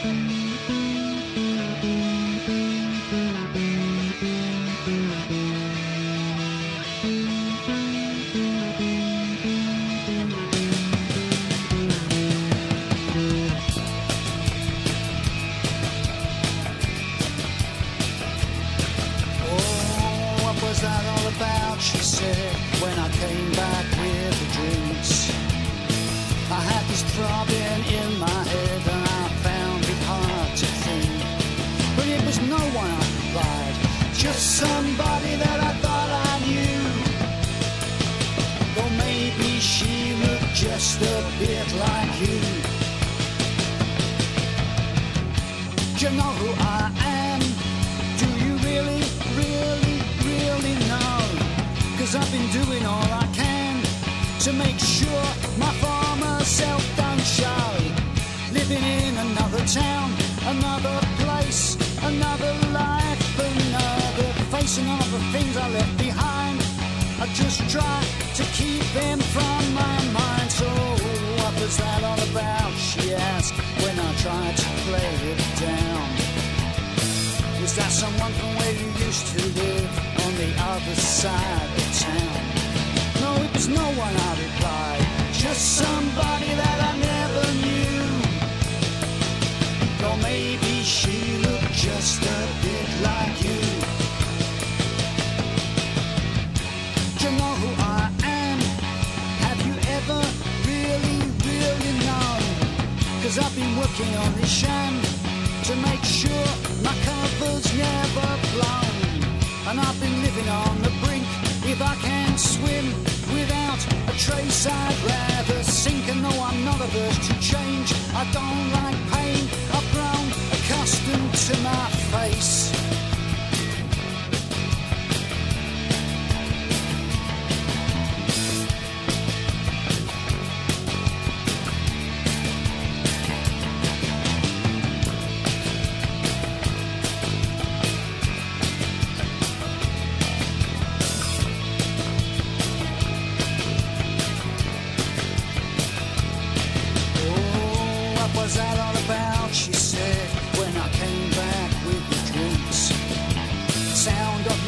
Oh, she said when I came back with the drinks. I had this throbbing one just somebody that I thought I knew. Or maybe she looked just a bit like you. Do you know who I am? Do you really, really, really know? Cause I've been doing all I can to make sure my former self don't show. Living in another town, another place, another life, another face, and all the things I left behind. I just try to keep them from my mind. So what was that all about? She asked when I tried to play it down. Was that someone from where you used to live on the other side of town? No, it was no one, I working on this sham to make sure my cover's never blown. And I've been living on the brink. If I can swim without a trace, I'd rather sink. And though I'm not averse to change. I don't like pain. I've grown accustomed to my face.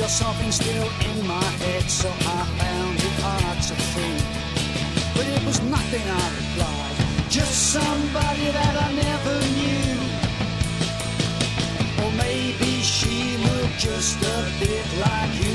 Sound of your sobbing still in my head, so I found it hard to think. But it was nothing I replied, just somebody that I never knew. Or maybe she looked just a bit like you.